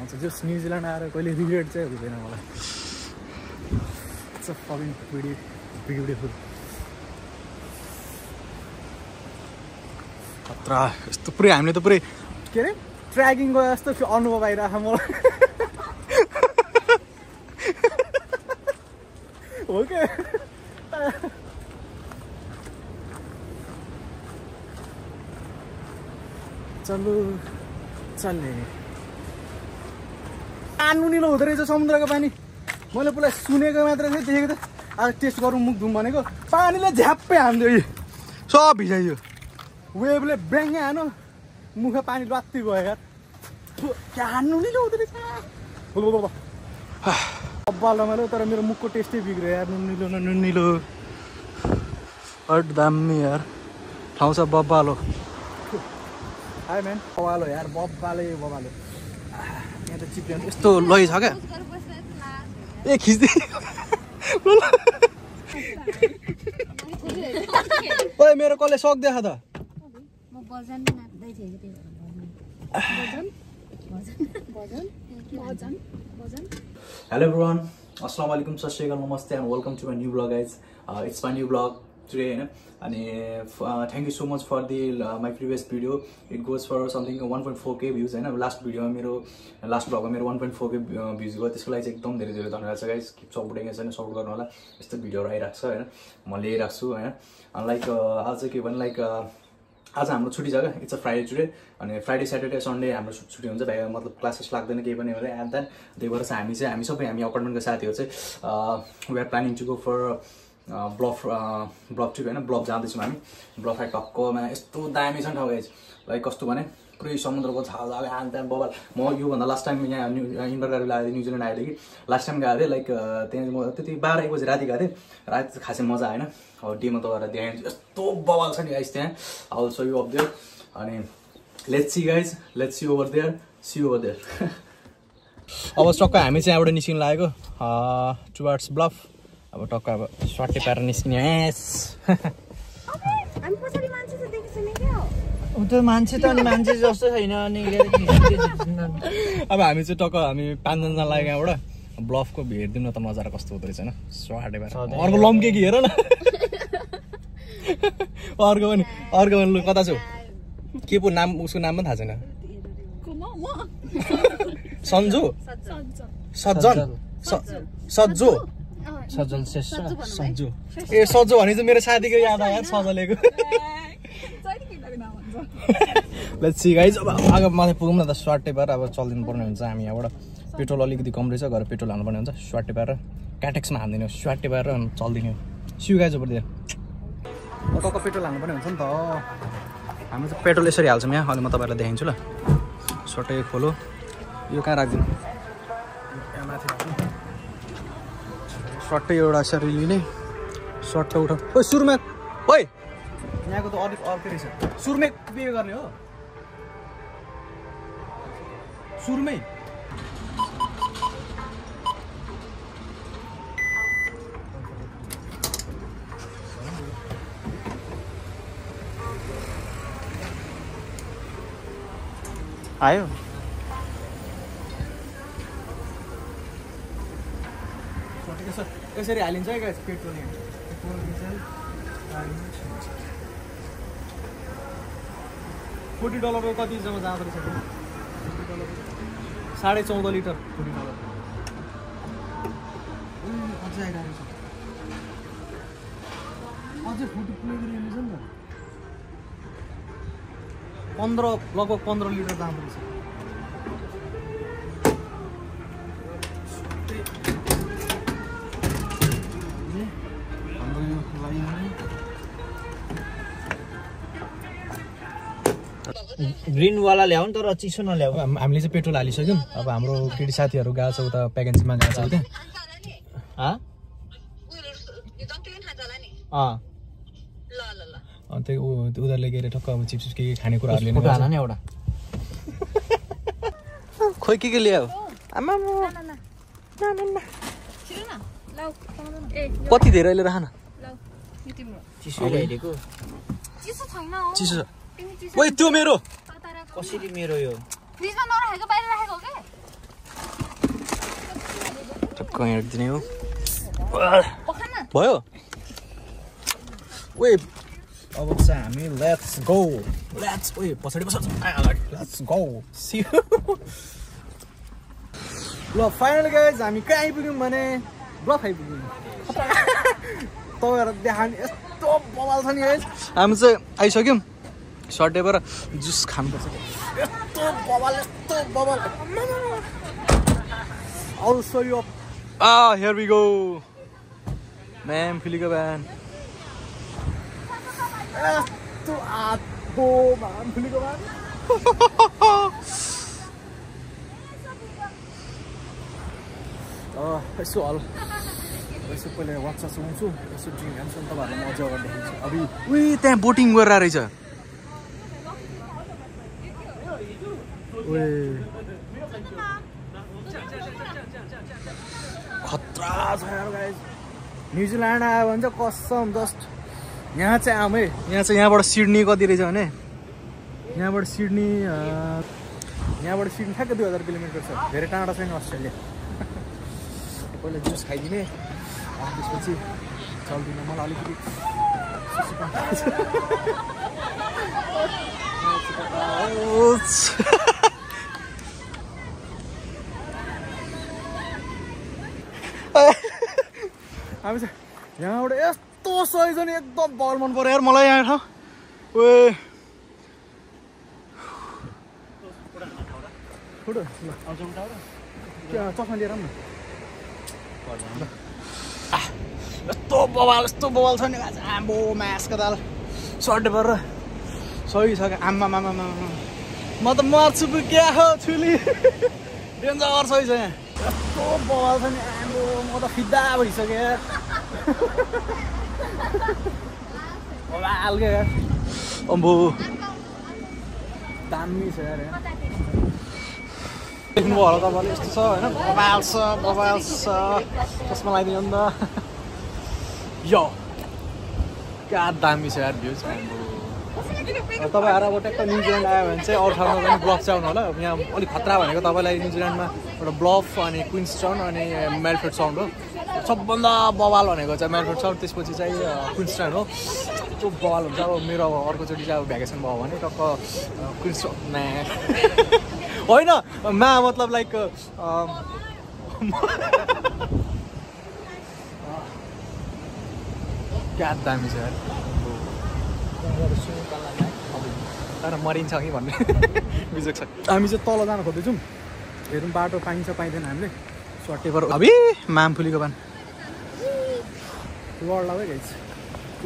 ठाउँ छ जस न्युजिल्यान्ड आएर कहिले रिग्रेट चाहिँ हुँदैन मलाई। इट्स अ ब्युटिफुल यस्तो पुरै हामीले त पुरै के अरे? ट्रेकिङ गए जस्तो अनुभव आइरहेको मलाई। हो क्या चलु चल्ने आनुनिलो हुँदो रहेछ समुद्रको पानी। मैले पुरा सुनेको मात्र थिएँ देखेको त। आज टेस्ट गरौँ मुख धुम भनेको। पानीले झ्याप्पै हान्थ्यो यी। सब भिजाइयो। वेभले ब्याङ्गै हानो। मुख पानी लत्ती गयो यार क्या हान्नुनिलो हुँदो रहेछ। अब्बालो मैले तर मेरो मुखको टेस्टै बिग्रियो यार। नुनिलो न नुनिलो हट दामी यार। ठाउँ छ बब्बालो। हाई म्यान बबालो यार बब्बाले बबालो यस्तो लै छ क्या? ए खिच्दै। ओए मेरो कसले सक देखा त? हेलो एभ्रिवान अस्सलाम वालेकुम सत श्री नमस्ते and welcome to my new vlog guys it's my new vlog today होइन अनि thank you so much for the my previous video it goes for something one point four K views होइन last भिडियोमा मेरो last ब्लगमा मेरो one point four K views गयो। त्यसको लागि चाहिँ एकदम धेरै धेरै धन्यवाद छ गाइज किप सपोर्टिङ छैन सपोर्ट गर्नु होला। यस्तो भिडियोहरू आइरहेको छ होइन। म लिइरहेको छु होइन। लाइक आज चाहिँ के भने लाइक आज हाम्रो छुट्टी छ क्या। इट्स अ फ्राइडे टुडे अनि फ्राइडे स्याटरडे सन्डे हाम्रो छुट्टी हुन्छ भाइ मतलब क्लासेस लाग्दैन केही पनि हुँदैन एन्ड देन त्यही भएर चाहिँ हामी चाहिँ हामी सबै हामी अपार्टमेन्टको साथीहरू चाहिँ we are planning to go for Bluff Bluff trip होइन? ब्लफ जाँदैछौँ हामी। ब्लफ टक्कमा यस्तो दामी छ नि ठाउँ लाइक कस्तो भने पुरै समुद्रको आन त्यहाँ बबाल। म योभन्दा लास्ट टाइम यहाँ न्यु इन्टर गरेर आएको थिएँ न्युजिल्यान्ड आएको थिएँ कि। लास्ट टाइम गएको थिएँ लाइक त्यहाँ म त्यति बाह्र एक बजी राति गएको थिएँ। राति खासै मजा आएन। अब डेमा तपाईँलाई देखाइदिन्छु यस्तो बवाल छ नि गाइस त्यहाँ। Owl so you off there अनि let's see guys let's see over there see over there अब टक्क हामी चाहिँ यहाँबाट निस्किनु लागेको। टुवार्ड्स ब्लफ अब टक्क अब स्वाटे पारेर निस्किने त्यो मान्छे त अनि मान्छे जस्तो छैन अनि अब हामी चाहिँ टक्क हामी पाँचजना लाग्यो यहाँबाट। ब्लफको हेरिदिउँ न त नजारा कस्तो हुँदो रहेछ होइन। स्वाटे पारेर। अर्को लम्के कि हेर न। अर्को पनि अर्को पनि लु कता छु? के पो नाम उसको नाम पनि थाहा छैन। सन्जु? सज्जन। स- सज्जो। सजल श्रेष्ठ ए सज्जो भने चाहिँ मेरो साथीको याद आयो यार सजलेको। लेट्स सी गाइज अब आगे माथि पुगौँ न त स्वाटे पाएर अब चलिदिनु पर्ने हुन्छ हामी यहाँबाट। पेट्रोल अलिकति कम रहेछ गएर पेट्रोल हाल्नुपर्ने हुन्छ। स्वाटे पाएर क्याटेक्समा हालिदिने हो। स्वाटे पाएर चलिदिने गाइज ओभर दिएर टक्क पेट्रोल हाल्नुपर्ने हुन्छ नि त। हामी चाहिँ पेट्रोल यसरी हाल्छौँ यहाँ। अहिले म तपाईँहरूलाई देखाइदिन्छु ल। स्वाटै खोलो। यो कहाँ राखिदिनु? सट्टै एउटा यसरी लिने। सट्ट उठाउ। ओ सुरुमा। ओइ! यहाँको त अलिक अर्कै रहेछ। सुरुमै पे गर्ने हो। सुरुमै। आयो। यसरी हालिन्छ गाइस पेट्रोल फोर्टी डलरको कति जम्मा जाँदो रहेछ त्यो? 40 डलर साढे चौध लिटर फोर्टी डलर। अझै फोर्टी पुरै गरिरहेको छ नि त। पन्ध्र लगभग पन्ध्र लिटर जाँदो रहेछ ग्रिनवाला ल्याऊ नि तर चिसो हाम- हामीले चाहिँ पेट्रोल हालिसक्यौँ अब हाम्रो केटी साथीहरू गएको छ उता प्याकेन्सीमा गएको छ उता। हाँ? अँ। अनि त्यही उ- उनीहरूले के अरे ठक्क अब चिप्स के के खानेकुराहरू लिनु फोटो हाल नि एउटा। खोइ के के ल्यायो? छिटो न। लौ ए यो कति धेरै अहिले राख न? लौ यो तिम्रो। चिसो चिसो ओइ त्यो मेरो। कसरी मेरो यो फ्रिजमा नराखेको बाहिर राखेको हो के टक्क यहाँ राखिदिने हो भयो ओए अब चाहिँ हामी लेट्स गो लेट्स ओए पछाडि पछाडि लेट्स गो सी ल फाइनल गाइज हामी कहाँ आइपुग्यौँ भने ब्लक आइपुग्यौँ तपाईँहरू देखाउने यस्तो बवाल छ नि गाइज हामी चाहिँ आइसक्यौँ सर्टेबाट जुस खानुपर्छ यस्तो यस्तो. Ah, here we go. Van. यसो हल यसो पहिला वाचा सुन्छु यसो ड्रिङ्क हान्छ तपाईँहरूलाई मजा गरेर देखाउँछु अब उही त्यहाँ बोटिङ गरेर रहेछ खतरा छ न्युजिल्यान्ड आयो भने चाहिँ कसम जस्ट यहाँ चाहिँ आऊँ है। यहाँ चाहिँ यहाँबाट सिडनी कति रहेछ भने? यहाँबाट सिडनी यहाँबाट सिडनी ठ्याक्कै दुई हजार किलोमिटर छ। धेरै टाढा छैन अस्ट्रेलिया। पहिला जुस खाइदिने अनि त्यसपछि चल्दिनँ। मलाई अलिकति हामी चाहिँ यहाँबाट यस्तो नि एकदम बल मन पऱ्यो यार मलाई यहाँ ठाउँ। आह, यस्तो बवाल यस्तो बवाल छ नि आम्बो मासको दाल। सर्टे परेर सही छ आम्मा मामा म त मर्छु क्या हो छुली? डेन्जर सही छ यहाँ। यस्तो बवाल छ नि आम्बो म त फिद्दा भइसक्यो क्या यार अम्बो दामी छ यार यहाँ देख्नुभयो होला तपाईँले यस्तो छ होइन बबाल छ बबाल छ चस्मा लगाइदियो अन्त यो क्या दामी छ यार भ्युज तपाईँहरू अब ट्याक्क न्युजिल्यान्ड आयो भने चाहिँ अरू ठाउँमा पनि ब्लफ चाहिँ आउनु होला। यहाँ अलिक खतरा भनेको तपाईँलाई न्युजिल्यान्डमा एउटा ब्लफ अनि क्विन्स टाउन अनि मेलफेड साउन्ड हो। सबभन्दा बवाल भनेको चाहिँ मेलफेड साउन्ड त्यसपछि चाहिँ क्विन्स टाउन हो। यस्तो बवाल हुन्छ? अब मेरो अब अर्कोचोटि चाहिँ अब भ्याकेसन भयो भने टक्क क्विन्स टाउन होइन मा मतलब लाइक क्या दामी छ तर मरिन्छ कि भन्ने बिजोक छ। हामी चाहिँ तल जान खोज्दैछौँ। हेरौँ बाटो पाइन्छ पाइँदैन हामीले। सटेपर अबे मामफुलीको बान। लड है गाइस।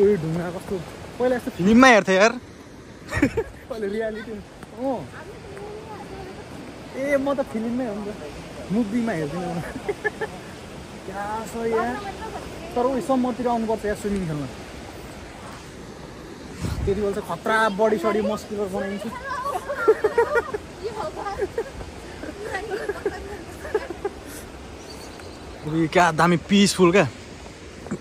उयो ढुङ्गा कस्तो। पहिला यस्तो फिल्ममा हेर्थेँ यार। अहिले रियालिटी अँ। ए म त फिल्ममै हो नि त। मुभीमा हेर्दिनँ क्या छ यहाँ तर उयो सम्मतिर आउनुपर्छ यहाँ स्विमिङ खेल्न। त्यति बेला चाहिँ खतरा बडी सडी मस्कुलर बनाइन्छ। क्या दामी पिसफुल क्या?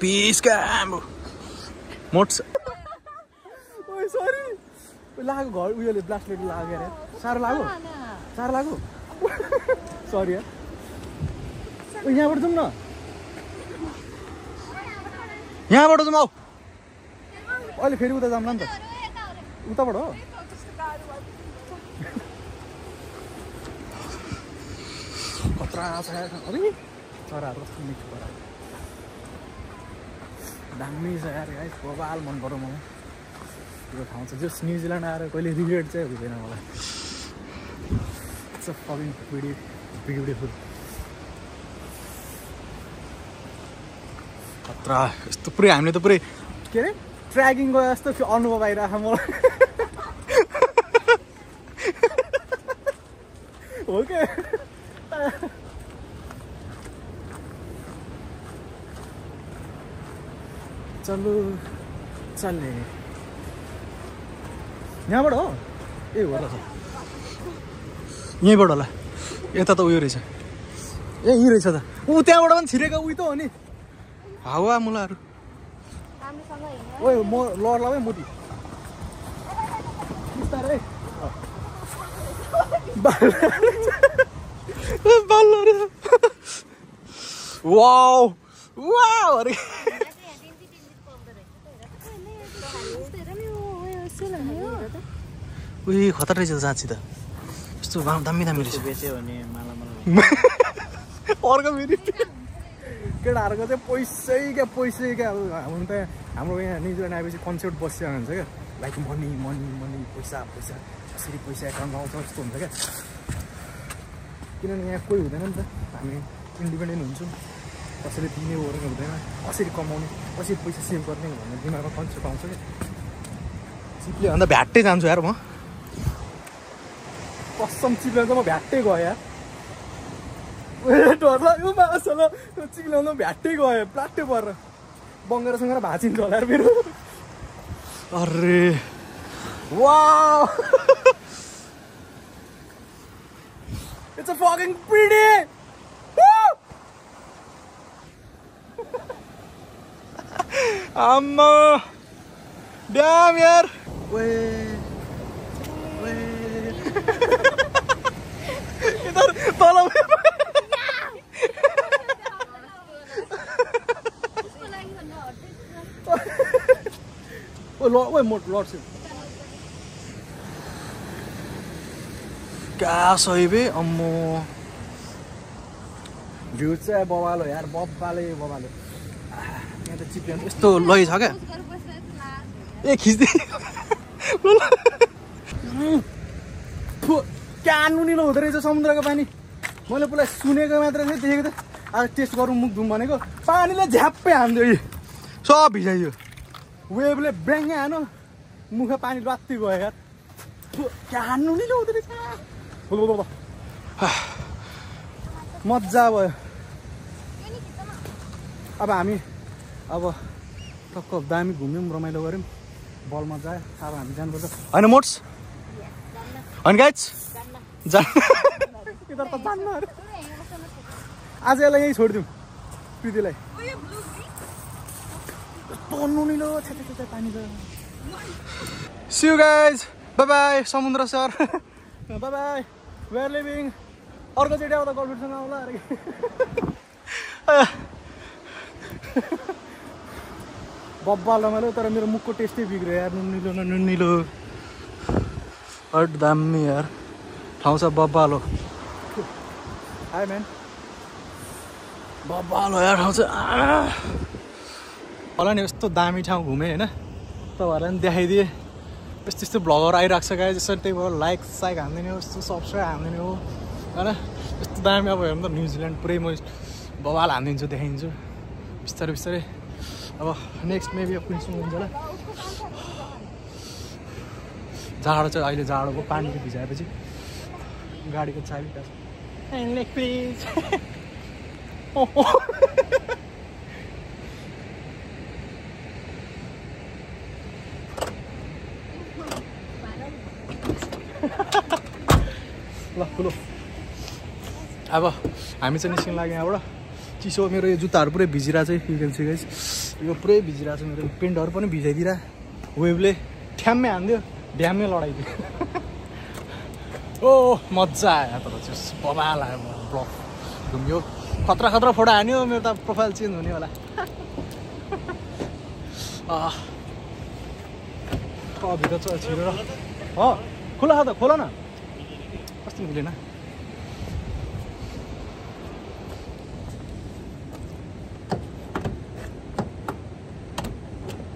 पिस क्या हाम्रो मोट्स सरी लाग्यो घर उयोले ब्लास्टले लाग्यो अरे। साह्रो लाग्यो साह्रो लाग्यो सरी यहाँबाट जाउँ न। यहाँबाट जाउँ आऊ। अहिले फेरि उता जाउँला नि त उताबाट हो खतरा छ। अरे चराहरू कस्तो मिठो चरा दामी छ यार है बबाल मन पर्यो मलाई यो ठाउँ चाहिँ जस न्युजिल्यान्ड आएर कहिले रिग्रेट चाहिँ हुँदैन मलाई ब्युटिफुल खतरा यस्तो पुरै हामीले त पुरै के अरे ट्रेकिङ गयो जस्तो अनुभव आइरहेको छ मलाई। हो क्या चलु चल्ने। यहाँबाट हो? ए हो यहीँबाट होला। यता त उयो रहेछ। ए यहीँ रहेछ त। ऊ त्यहाँबाट पनि छिरेको उयो त हो नि। हावा मुलाहरू। ओए म लड लगाएँ मोटी बिस्तारै बाल बाल वाउ वाउ अरे खतरा रहेछ साँच्ची त। यस्तो दामी दामी रहेछ। बेच्यो भने माला माला अर्को फेरि। केटाहरूको चाहिँ पैसै क्या पैसै क्या। अब हुन त हाम्रो यहाँ न्युजिल्यान्ड आएपछि कन्सेप्ट बसिया हुन्छ क्या। लाइक मनी मनी मनी पैसा पैसा। कसरी पैसा एकाउन्टमा आउँछ जस्तो हुन्छ क्या। किनभने यहाँ कोही हुँदैन नि त। हामी इन्डिपेन्डेन्ट हुन्छौँ। कसैले दिने ओर्ने हुँदैन। कसरी कमाउने कसरी पैसा सेभ गर्ने भन्ने दिमागमा कन्सेप्ट आउँछ क्या। चिप्ले भन्दा भ्याट्टै जान्छु यार म। कसम चिप्ले त म भ्याट्टै गएँ यार। लाग्यो मासल चिक्ल्याउँदा भ्याट्टै गयो प्लाट्टै परेर बङ्गेर सङ्गेर भाँचिन्छ होला मेरो। अरे। वा a fucking pretty! Woo! आम्मा ड्याम यार वे वे ओ ल ओए मोट लड्छु क्या सही बे अम्मो भ्यू चाहिँ बबालो यार बब्बाले बबालो यहाँ त चिप्लियो भने यस्तो लै छ क्या ए खिच्दै ल, ल। उम्, फु, क्या नुनिलो हुँदो रहेछ समुद्रको पानी मैले पुरा सुनेको मात्र थिएँ देखेको त आज टेस्ट गरौँ मुख धुम भनेको पानीले झ्याप्पै हान्थ्यो यी सब भिजाइयो वेभले ब्याङ्गै हानो मुख पानी रत्ती गयो यार। क्या नुनिलो हुँदो रहेछ मजा भयो। अब हामी अब टक्क दामी घुम्यौँ रमाइलो गऱ्यौँ। बल मजा आयो अब हामी जानुपर्छ। होइन मोट्स? होइन गाइज? जान्न आज यसलाई यहीँ छोडिदिउँ प्रीतिलाई। छ्या छ्या, छ्या, पानी सियु गाइज बाई समुद्र सर। बाई वेयर लिभिङ अर्कोचोटि आउँदा गर्लफ्रेन्डसँग आउला अरे। बब्बा रमाइलो तर मेरो मुखको टेस्टै बिग्रियो। यार नुनिलो न नुनिलो हट दामी यार। ठाउँ छ बब्बालो हाई म्यान बब्बालो यार ठाउँ छ। होला नि यस्तो दामी ठाउँ घुमेँ होइन? तपाईँहरूलाई पनि देखाइदिएँ। यस्तो यस्तो भ्लगर आइरहेको छ गाई जसरी त्यही भएर लाइक साइक हान्दिने हो यस्तो सब्सक्राइब हान्दिने हो होइन? यस्तो दामी अब हेर्नु त न्युजिल्यान्ड पुरै म बबाल हानिदिन्छु देखाइदिन्छु। बिस्तारै बिस्तारै। अब नेक्स्ट मेबी अब कुनै हुन्छ होला। जाडो चाहिँ अहिले जाडोको पानीले भिजाएपछि गाडीको चाबी ल ठुलो अब हामी चाहिँ निस्किन लाग्यो यहाँबाट। चिसो मेरो यो जुत्ताहरू पुरै भिजिरहेको छ यु सी गाइस यो पुरै भिजिरहेको छ मेरो। पेन्टहरू पनि भिजाइदिएर वेभले ठ्याम्मै हानिदियो। ड्याम्मै लडाइदियो। ओ मजा आयो तर चाहिँ बबाल आयो ब्लग घुम्यो। खतरा खतरा फोटो हान्यो। मेरो त प्रोफाइल चेन्ज हुने होला। भित्र छिरेर। अँ। खोला त खोला न। कस्तो मिलेन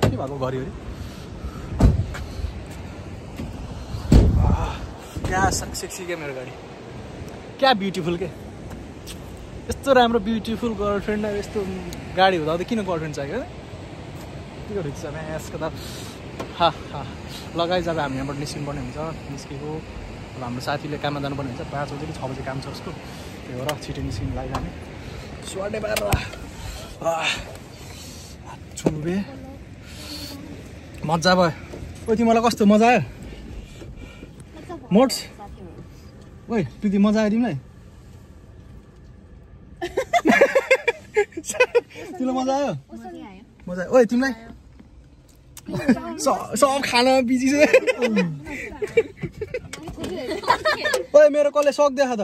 के भएको घरिघरि आह, क्या सेक्सी क्या मेरो गाडी? क्या ब्युटिफुल के? यस्तो राम्रो ब्युटिफुल गर्लफ्रेन्ड यस्तो गाडी हुँदा किन गर्लफ्रेन्ड चाहियो? के रिक्स छ यसको त हा हा. लगाइ जब हामी यहाँबाट निस्किनुपर्ने हुन्छ। निस्केको अब हाम्रो साथीले काममा जानुपर्ने हुन्छ। पाँच बजी कि छ बजी काम छ उसको। त्यही भएर छिटो निस्किनु लाग्यो हामी स्वाडे पारेर छुबे। मजा भयो। ओ तिमीलाई कस्तो मजा आयो? मोट्स? ओइ प्रीति मजा आयो तिमीलाई? तिमीलाई मजा आयो। मजा आयो। ओइ तिमीलाई? सब खाना बिजी छ ओइ मेरो कसले सक देखा त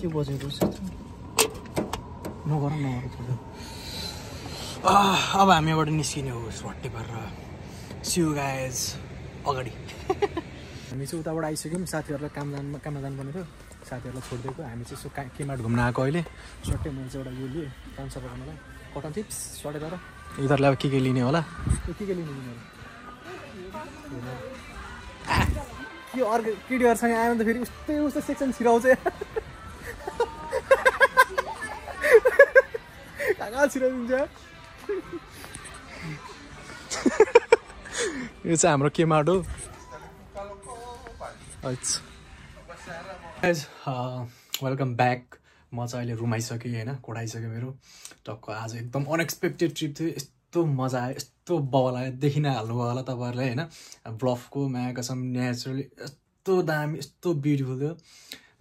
कि बजेको नगर नगर छोड्यो अब हामी यहाँबाट निस्किने हो झट्टै पारेर सिउ गाइज अगाडि। हामी चाहिँ उताबाट आइसक्यौँ। साथीहरूलाई काम जानु काममा जानुपर्ने थियो। साथीहरूलाई छोडिदिएको। हामी चाहिँ यसो का केमाट घुम्न आएको अहिले। सट्टै मैले चाहिँ एउटा यो लिएँ। काम सफा गर्नलाई। कटन चिप्स सटेर यिनीहरूले अब के के लिने होला? के के लिने के अर्को केटीहरूसँग आयो भने त फेरि उस्तै उस्तै सेक्सन छिराउँछ। कहाँ छिराइदिन्छ? यो चाहिँ हाम्रो केमाड हो वेलकम ब्याक म चाहिँ अहिले रुम आइसकेँ होइन कोडाइसकेँ मेरो। टक्क आज एकदम अनएक्सपेक्टेड ट्रिप थियो। यस्तो मजा आयो यस्तो बवाल आयो। देखि नै हाल्नुभयो होला तपाईँहरूलाई होइन। ब्लफको माया कसम नेचुरली यस्तो दामी यस्तो ब्युटिफुल थियो।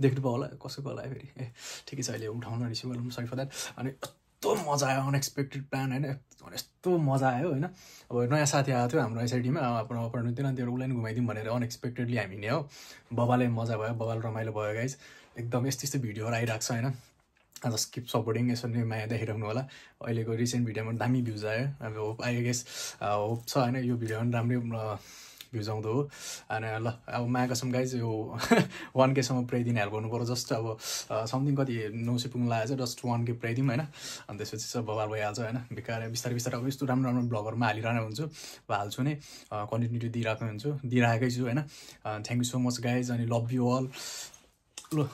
देख्नुभयो होला कसो कल आयो फेरि? ए ठिकै छ अहिले उठाउनु रहेछ वेलकम सरी फर द्याट अनि यस्तो मजा आयो अनएक्सपेक्टेड प्लान होइन? यस्तो मजा आयो होइन? अब नयाँ साथी आएको थियो हाम्रो एसआइटीमा अब आफ्नो अपर्मेन्ट थियो अन्त उसलाई पनि घुमाइदिउँ भनेर अनएक्सपेक्टेडली हामी हिँड्यो हो। बबाले मजा भयो बबाल रमाइलो भयो गाइज एकदम यस्तो यस्तो भिडियोहरू आइरहेको छ होइन? आज स्किप सपोर्टिङ यसो नै माया देखिरहनु होला। अहिलेको रिसेन्ट भिडियोमा दामी भ्युज आयो। अब होप आई गेस होप छ होइन? यो भिडियो पनि राम्रै भ्युज आउँदो हो। अनि ल अब कसम गाइज यो वान केसम्म पुऱ्याइदिने हेल्प गर्नु पऱ्यो जस्ट अब समथिङ कति नौ सय पुग्नु लागेको छ जस्ट वान के पुऱ्याइदिउँ होइन। अनि त्यसपछि चाहिँ बबाल भइहाल्छ होइन। बिस्तारै बिस्तारै बिस्तारै अब यस्तो राम्रो राम्रो ब्लगहरूमा हालिरहने हुन्छु। हाल्छु नै कन्टिन्युटी दिइरहेको हुन्छु। दिइरहेकै छु होइन। Thank you so much guys अनि लभ यु अल ल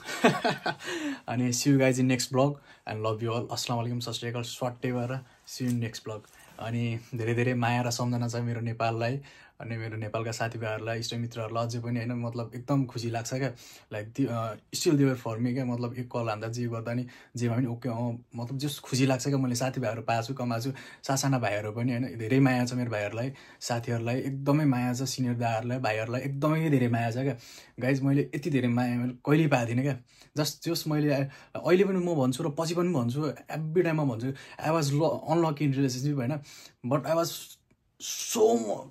अनि see you guys in next vlog and love you all अस्सलाम वालेकुम सत श्री अकाल स्वाट्टै भएर। सियु नेक्स्ट ब्लग अनि धेरै धेरै माया र सम्झना छ मेरो नेपाललाई। अनि मेरो नेपालका साथीभाइहरूलाई इष्टमित्रहरूलाई अझै पनि होइन मतलब एकदम खुसी लाग्छ क्या। Like still there for me क्या मतलब एक कल हान्दा जे गर्दा नि जेमा पनि ओके अँ मतलब जस खुसी लाग्छ क्या मैले साथीभाइहरू पाएको छु कमाएको छु। सासाना भाइहरू पनि होइन धेरै माया छ मेरो भाइहरूलाई साथीहरूलाई एकदमै माया छ सिनियर दाहरूलाई भाइहरूलाई एकदमै धेरै माया छ क्या। गाइज मैले यति धेरै माया मैले कहिल्यै पाएको थिइनँ क्या। जस्ट जस मैले अहिले पनि म भन्छु र पछि पनि भन्छु एभ्री टाइममा भन्छु आई वाज ल अनलकी इन रिलेसनसिप होइन। बट आई वाज सो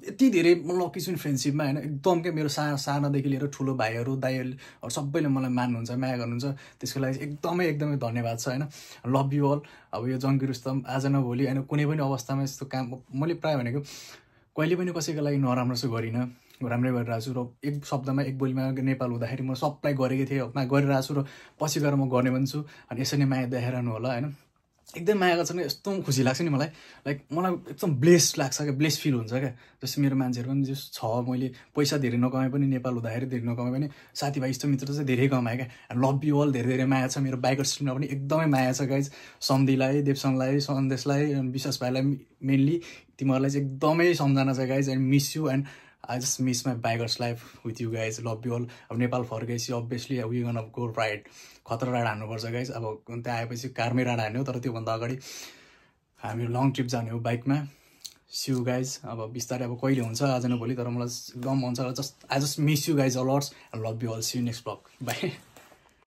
यति धेरै म लकी छु नि फ्रेन्डसिपमा होइन? एकदम क्या मेरो सानो सानोदेखि लिएर ठुलो भाइहरू दाइहरू सबैले मलाई मान्नुहुन्छ माया गर्नुहुन्छ। त्यसको लागि एकदमै एकदमै धन्यवाद छ होइन? लभ यु अल अब यो जङ्गी रुस्तम आज न भोलि होइन? कुनै पनि अवस्थामा यस्तो काम मैले प्रायः भनेको कहिले पनि कसैको लागि नराम्रो चाहिँ गरिनँ। राम्रै गरिरहेको छु र एक शब्दमा एक बोलीमा नेपाल हुँदाखेरि म सबलाई गरेको थिएँ गरिरहेको छु र पछि गएर म गर्ने पनि छु। अनि यसरी माया देखाइरहनु होला होइन? एकदम माया गर्छ नि यस्तो खुसी लाग्छ नि मलाई। लाइक मलाई एकदम ब्लेस्ड लाग्छ क्या ब्लेस फिल हुन्छ क्या। जस्तै मेरो मान्छेहरू पनि जस छ मैले पैसा धेरै नकमाए पनि नेपाल हुँदाखेरि धेरै नकमाए पनि साथीभाइ इष्टमित्र चाहिँ धेरै कमाएँ क्या। लभ यु अल धेरै धेरै माया छ। मेरो बाइकर स्ट्रिममा पनि एकदमै माया छ गाइज सन्धिलाई देवसनलाई सन्देशलाई विश्वास भाइलाई मेनली तिमीहरूलाई चाहिँ एकदमै सम्झना छ guys and miss you and I just miss my bikers life with you guys love you all अब नेपाल फर्केपछि obviously we gonna of go ride खतरा राइड हान्नुपर्छ गाइज अब त्यहाँ आएपछि कारमै राइड हान्यो तर त्योभन्दा अगाडि हामी लङ ट्रिप जाने हो बाइकमा सियु गाइज अब बिस्तारै अब कहिले हुन्छ आज न भोलि तर मलाई एकदम मन छ just I just miss you guys alerts and love you all see you next vlog bye